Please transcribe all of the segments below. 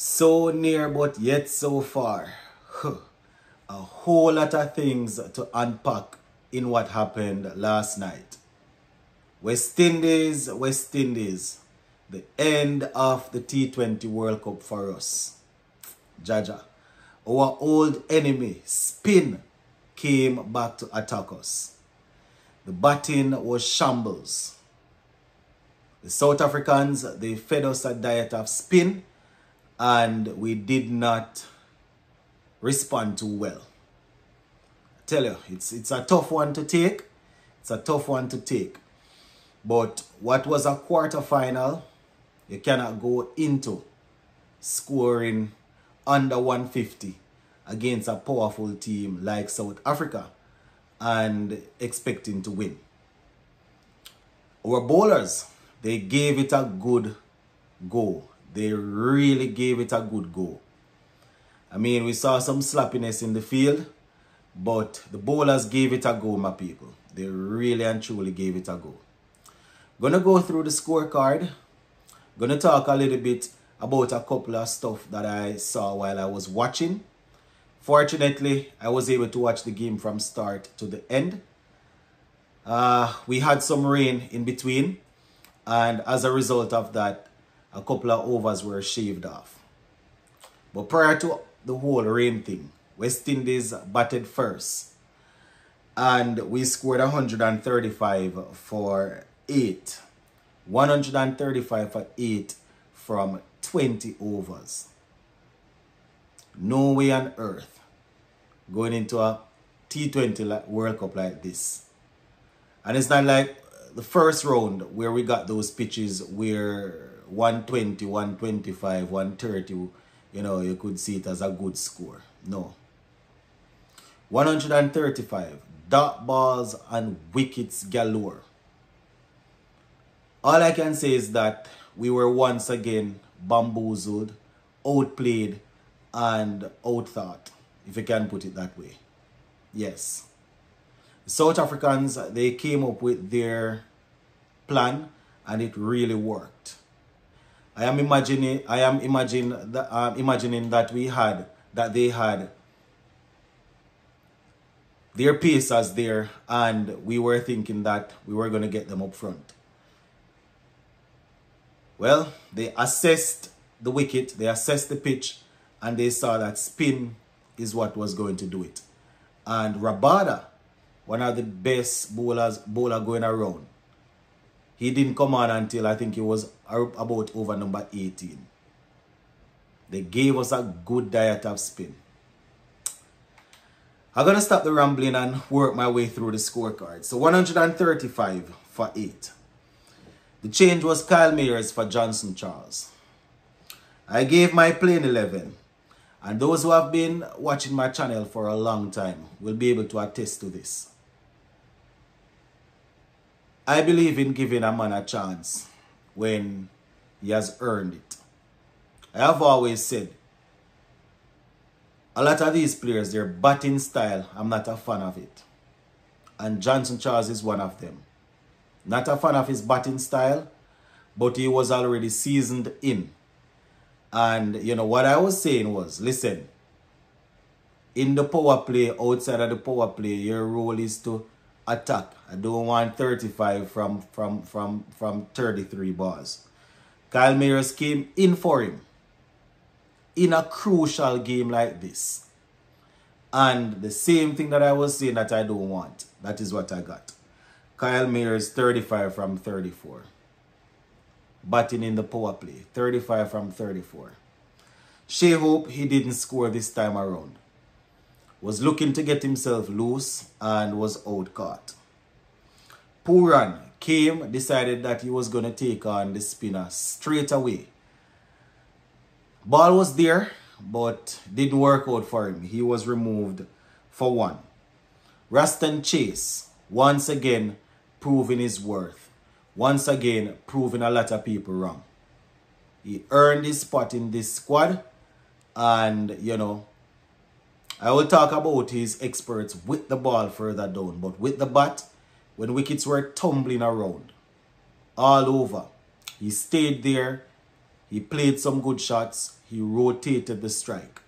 So near but yet so far. A whole lot of things to unpack in what happened last night. West Indies, West Indies. The end of the T20 World Cup for us. Jaja. Our old enemy, Spin, came back to attack us. The batting was shambles. The South Africans, they fed us a diet of spin and we did not respond too well. I tell you, it's, it's a tough one to take. It's a tough one to take. But what was a quarter final, you cannot go into scoring under 150 against a powerful team like South Africa and expecting to win. Our bowlers, they gave it a good go. They really gave it a good go. I mean, we saw some slappiness in the field, but the bowlers gave it a go, my people. They really and truly gave it a go. Gonna go through the scorecard. Gonna talk a little bit about a couple of stuff that I saw while I was watching. Fortunately, I was able to watch the game from start to the end. Uh, we had some rain in between, and as a result of that, a couple of overs were shaved off. But prior to the whole rain thing, West Indies batted first. And we scored 135 for 8. 135 for 8 from 20 overs. No way on earth going into a T20 World Cup like this. And it's not like the first round where we got those pitches where 120, 125, 130, you know, you could see it as a good score. No. 135, dot balls and wickets galore. All I can say is that we were once again bamboozled, outplayed, and outthought, if you can put it that way. Yes. South Africans, they came up with their plan and it really worked. I am imagining I am that um, imagining that we had that they had their pacers there and we were thinking that we were going to get them up front. Well, they assessed the wicket, they assessed the pitch and they saw that spin is what was going to do it. And Rabada, one of the best bowlers bowler going around, he didn't come on until I think he was about over number 18. They gave us a good diet of spin. I'm going to stop the rambling and work my way through the scorecard. So 135 for 8. The change was Kyle Mayers for Johnson Charles. I gave my plain 11. And those who have been watching my channel for a long time will be able to attest to this. I believe in giving a man a chance when he has earned it. I have always said, a lot of these players, their batting style, I'm not a fan of it. And Johnson Charles is one of them. Not a fan of his batting style, but he was already seasoned in. And, you know, what I was saying was, listen, in the power play, outside of the power play, your role is to attack. I don't want 35 from from from from 33 bars. Kyle Mayers came in for him in a crucial game like this. And the same thing that I was saying that I don't want. That is what I got. Kyle Mayers 35 from 34. Batting in the power play. 35 from 34. Shai Hope, he didn't score this time around was looking to get himself loose and was out caught. Pooran came, decided that he was going to take on the spinner straight away. Ball was there, but didn't work out for him. He was removed for one. Roston Chase, once again, proving his worth. Once again, proving a lot of people wrong. He earned his spot in this squad and, you know, I will talk about his experts with the ball further down, but with the bat, when wickets were tumbling around all over, he stayed there He played some good shots. He rotated the strike.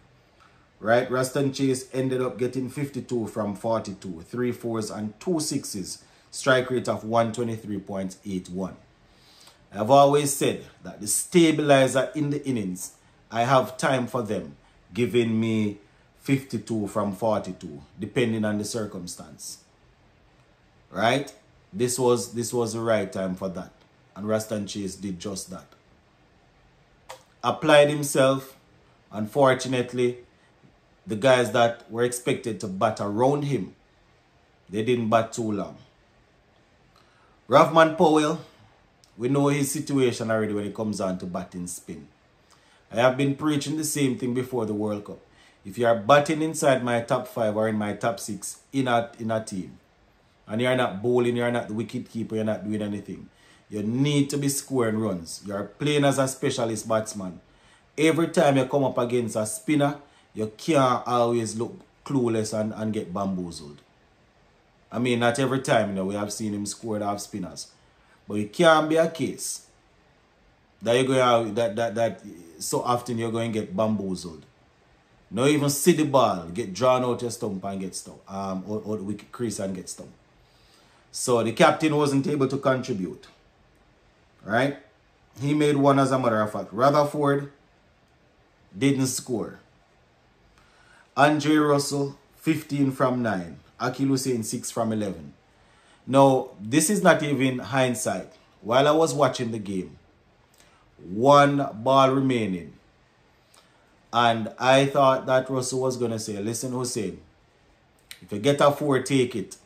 Right? Roston Chase ended up getting 52 from 42, three fours and two sixes. Strike rate of 123.81. I've always said that the stabilizer in the innings, I have time for them, giving me 52 from 42, depending on the circumstance. Right? This was this was the right time for that. And Roston Chase did just that. Applied himself. Unfortunately, the guys that were expected to bat around him, they didn't bat too long. Rovman Powell, we know his situation already when it comes on to batting spin. I have been preaching the same thing before the World Cup. If you are batting inside my top five or in my top six in a, in a team, and you're not bowling, you're not the wicket keeper, you're not doing anything, you need to be scoring runs. You're playing as a specialist batsman. Every time you come up against a spinner, you can't always look clueless and, and get bamboozled. I mean, not every time, you know, we have seen him score off spinners. But it can't be a case that you're going that, that, that so often you're going to get bamboozled. No even see the ball, get drawn out your stump and get stuck. Um, or, or the crease and get stumped. So the captain wasn't able to contribute. Right? He made one as a matter of fact. Rutherford didn't score. Andre Russell, 15 from 9. Akeal Hosein, 6 from 11. Now, this is not even hindsight. While I was watching the game, one ball remaining. And I thought that Russell was going to say, listen, Hosein, if you get a four, take it.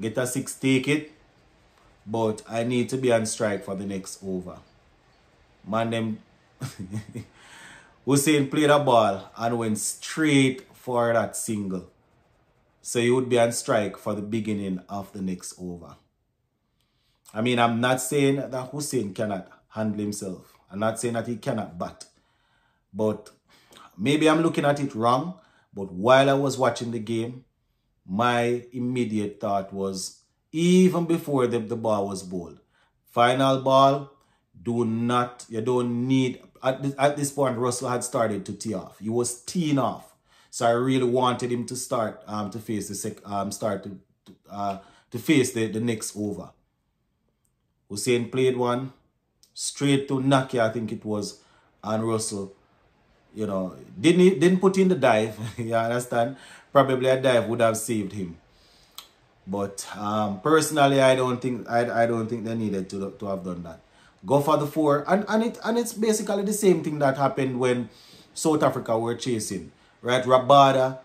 Get a six, take it. But I need to be on strike for the next over. Man, them Hosein played a ball and went straight for that single. So he would be on strike for the beginning of the next over. I mean, I'm not saying that Hosein cannot handle himself. I'm not saying that he cannot bat. But maybe I'm looking at it wrong. But while I was watching the game, my immediate thought was, even before the, the ball was bowled, final ball, do not, you don't need, at this, at this point, Russell had started to tee off. He was teeing off. So I really wanted him to start um, to face the sec um, start to uh, to face the, the next over. Hosein played one straight to Nortje, I think it was, and Russell. You know, didn't didn't put in the dive. you understand? Probably a dive would have saved him. But um, personally, I don't think I, I don't think they needed to to have done that. Go for the four, and and it and it's basically the same thing that happened when South Africa were chasing right? Rabada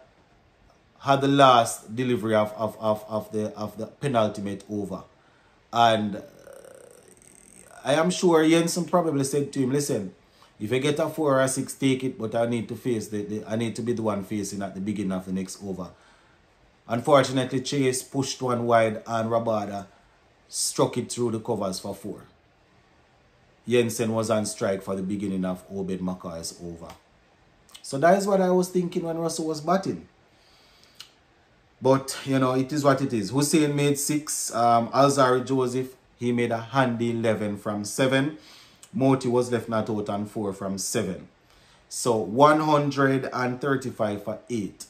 had the last delivery of, of, of, of the of the penultimate over. And uh, I am sure Jansen probably said to him, listen, if I get a four or a six, take it, but I need to face the, the I need to be the one facing at the beginning of the next over. Unfortunately, Chase pushed one wide and Rabada struck it through the covers for four. Jansen was on strike for the beginning of Obed McCoy's over. So that is what I was thinking when Russell was batting. But, you know, it is what it is. Hosein made six. Um, Alzarri Joseph, he made a handy 11 from seven. Motie was left not out on four from seven. So 135 for eight.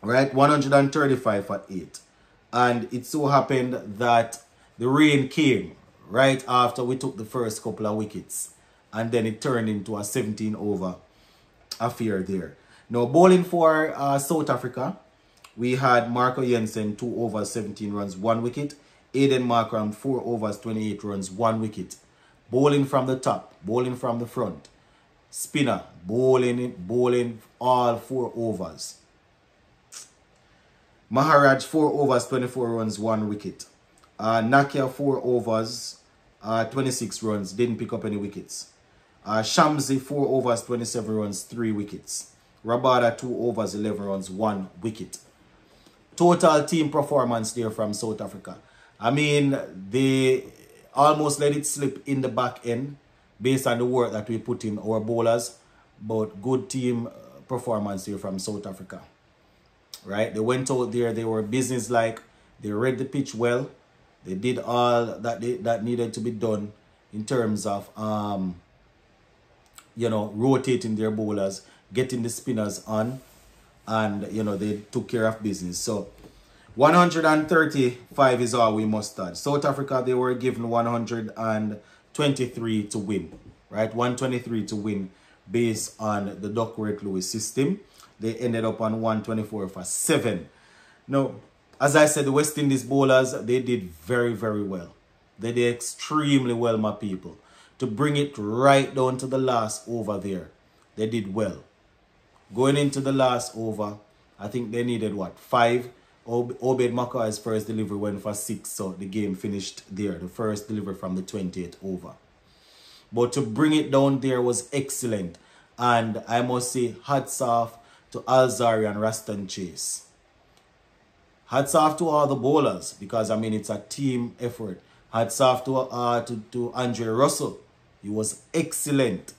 Right? 135 for eight. And it so happened that the rain came right after we took the first couple of wickets. And then it turned into a 17 over affair there. Now, bowling for uh, South Africa, we had Marco Jansen, 2 overs, 17 runs, 1 wicket. Aiden Markram, 4 overs, 28 runs, 1 wicket. Bowling from the top, bowling from the front. Spinner, bowling, bowling all 4 overs. Maharaj, 4 overs, 24 runs, 1 wicket. Uh, Nortje, 4 overs, uh, 26 runs, didn't pick up any wickets. Uh, Shamsi, 4 overs, 27 runs, 3 wickets. Rabada, 2 overs, 11 runs, 1 wicket. Total team performance there from South Africa. I mean, they almost let it slip in the back end based on the work that we put in our bowlers. But good team performance here from South Africa. Right? They went out there, they were business-like. They read the pitch well. They did all that they, that needed to be done in terms of um, you know, rotating their bowlers, getting the spinners on, and, you know, they took care of business. So, 135 is all we must add. South Africa, they were given 123 to win, right? 123 to win based on the Duckworth-Lewis system. They ended up on 124 for 7. Now, as I said, the West Indies bowlers, they did very, very well. They did extremely well, my people. To bring it right down to the last over there, they did well. Going into the last over, I think they needed what? Five Ob Obed McCoy's first delivery went for six, so the game finished there. The first delivery from the 28th over. But to bring it down there was excellent. And I must say, hats off to Alzarri and Roston Chase. Hats off to all the bowlers because, I mean, it's a team effort. Hats off to, uh, to, to Andre Russell. He was excellent.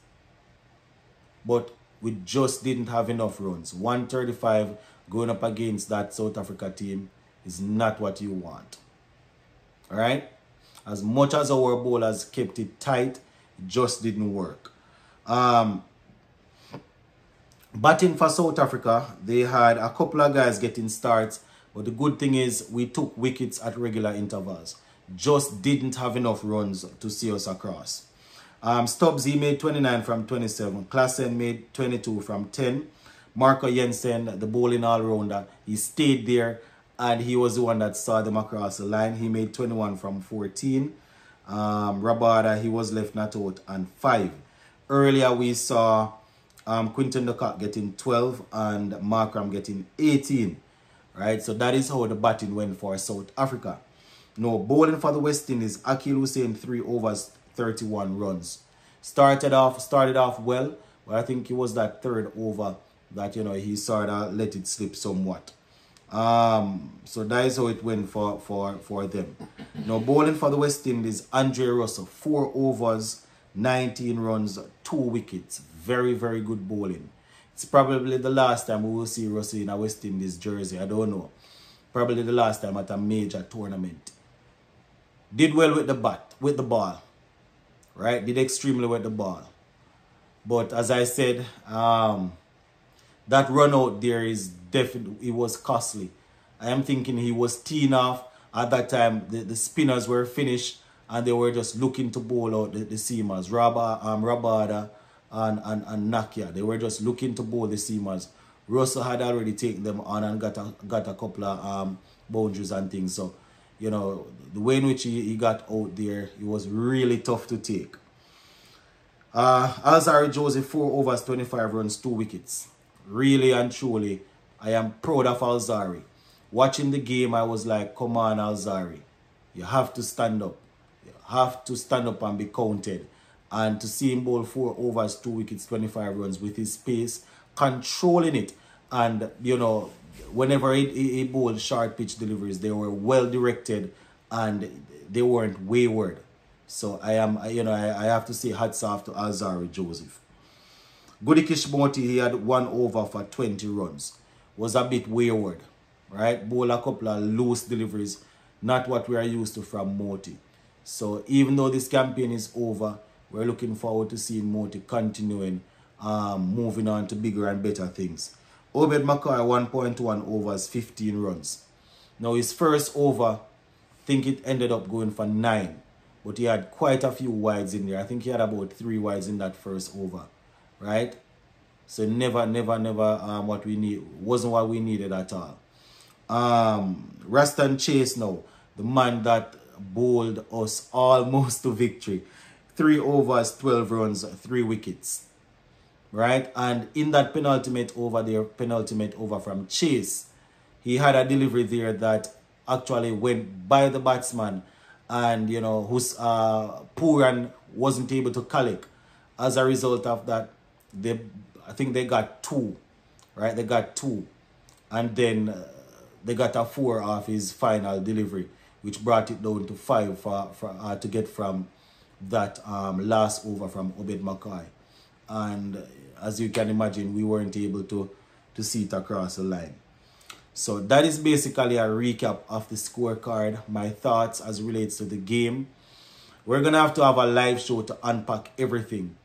But we just didn't have enough runs. 135 going up against that South Africa team is not what you want. Alright? As much as our bowlers kept it tight, it just didn't work. Um, batting for South Africa, they had a couple of guys getting starts. But the good thing is we took wickets at regular intervals. Just didn't have enough runs to see us across. Um, Stubbs, he made 29 from 27. Klaasen made 22 from 10. Marco Jansen, the bowling all-rounder, he stayed there and he was the one that saw them across the line. He made 21 from 14. Um, Rabada, he was left not out and 5. Earlier we saw um, Quinton Kock getting 12 and Markram getting 18. Right, so that is how the batting went for South Africa. No, bowling for the West Indies, Akeal Hosein 3 overs, 31 runs. Started off, started off well, but I think it was that third over that you know he sort of let it slip somewhat. Um, so that is how it went for for for them. Now bowling for the West Indies, Andre Russell, four overs, 19 runs, two wickets. Very very good bowling. It's probably the last time we will see Russell in a West Indies jersey. I don't know. Probably the last time at a major tournament. Did well with the bat, with the ball. Right? Did extremely with the ball. But as I said, um, that run out there is definitely, it was costly. I am thinking he was teeing off. At that time, the, the spinners were finished and they were just looking to bowl out the, the seamers. Rabba, um, Rabada and, and, and Nortje. They were just looking to bowl the seamers. Russell had already taken them on and got a, got a couple of um, boundaries and things. So, you know, the way in which he, he got out there, it was really tough to take. Uh, Alzarri Joseph, 4 overs, 25 runs, 2 wickets really and truly, I am proud of Alzarri. Watching the game, I was like, come on, Alzarri. You have to stand up. You have to stand up and be counted. And to see him bowl four overs, two wickets, 25 runs with his pace, controlling it. And, you know, whenever he, he, bowled short pitch deliveries, they were well directed and they weren't wayward. So I am, you know, I, I have to say hats off to Alzarri Joseph. Gudakesh Motie, he had one over for 20 runs. Was a bit wayward, right? Bowl a couple of loose deliveries. Not what we are used to from Motie. So even though this campaign is over, we're looking forward to seeing Motie continuing, um, moving on to bigger and better things. Obed McCoy, 1.1 overs, 15 runs. Now his first over, I think it ended up going for 9. But he had quite a few wides in there. I think he had about 3 wides in that first over right? So never, never, never um, what we need wasn't what we needed at all. Um, Roston Chase now, the man that bowled us almost to victory. Three overs, 12 runs, three wickets. Right? And in that penultimate over there, penultimate over from Chase, he had a delivery there that actually went by the batsman and, you know, whose uh, Pooran wasn't able to collect. As a result of that, they I think they got two, right? They got two, and then uh, they got a four off his final delivery, which brought it down to five for, for uh, to get from that um, last over from Obed McCoy, and uh, as you can imagine, we weren't able to to see it across the line. So that is basically a recap of the scorecard, my thoughts as relates to the game. We're gonna have to have a live show to unpack everything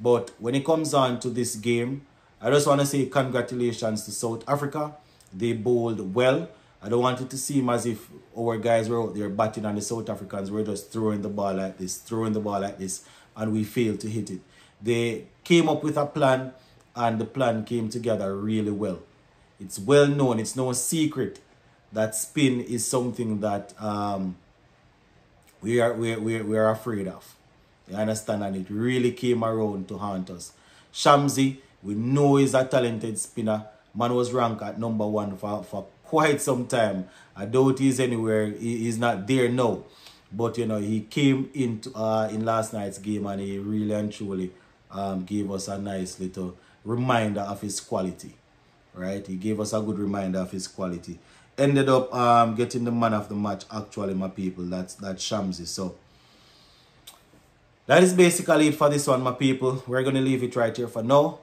But when it comes on to this game, I just want to say congratulations to South Africa. They bowled well. I don't want it to seem as if our guys were out there batting and the South Africans were just throwing the ball like this, throwing the ball like this, and we failed to hit it. They came up with a plan, and the plan came together really well. It's well known, it's no secret that spin is something that um, we, are, we, we, we are afraid of. You understand? And it really came around to haunt us. Shamsi, we know he's a talented spinner. Man was ranked at number one for, for quite some time. I doubt he's anywhere. He, he's not there now. But, you know, he came into uh, in last night's game and he really and truly um, gave us a nice little reminder of his quality. Right? He gave us a good reminder of his quality. Ended up um, getting the man of the match, actually, my people. That's, that's Shamsi. So, that is basically it for this one, my people. We're going to leave it right here for now.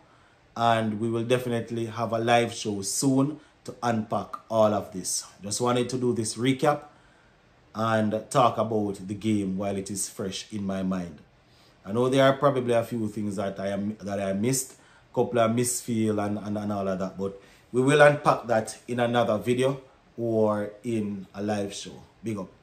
And we will definitely have a live show soon to unpack all of this. Just wanted to do this recap and talk about the game while it is fresh in my mind. I know there are probably a few things that I am that I missed, couple of misfeel and, and, and all of that, but we will unpack that in another video or in a live show. Big up.